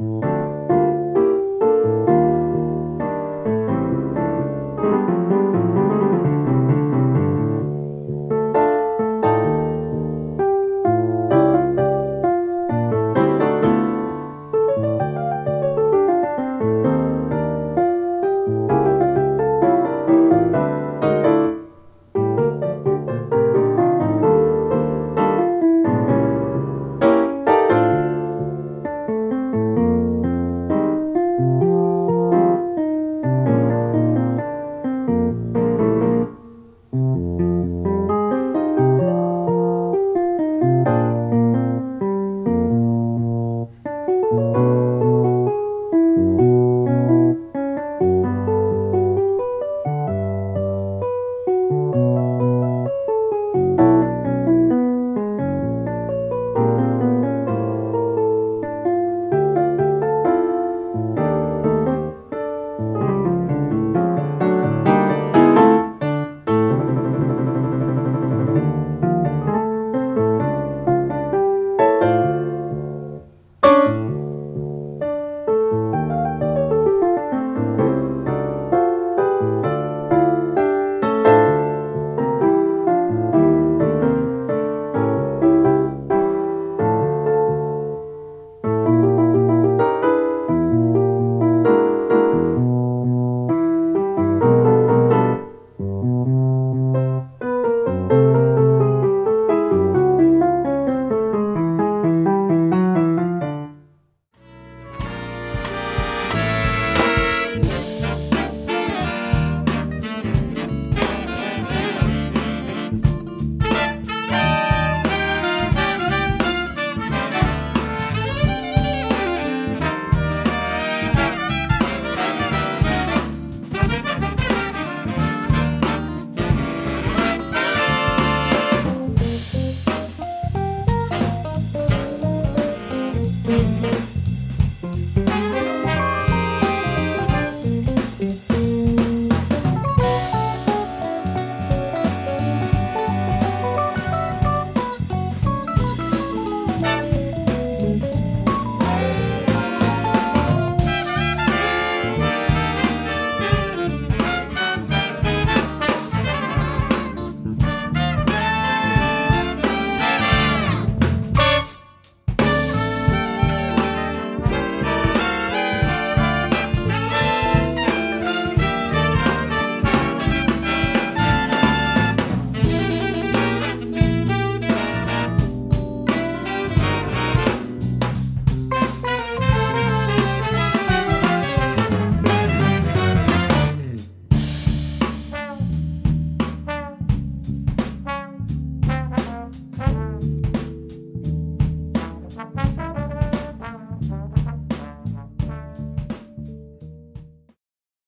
you.